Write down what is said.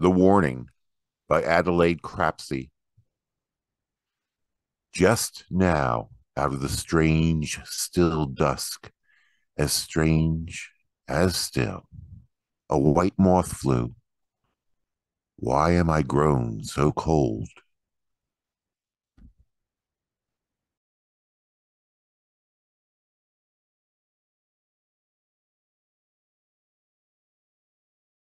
The Warning by Adelaide Crapsey. Just now, out of the strange, still dusk, as strange as still, a white moth flew. Why am I grown so cold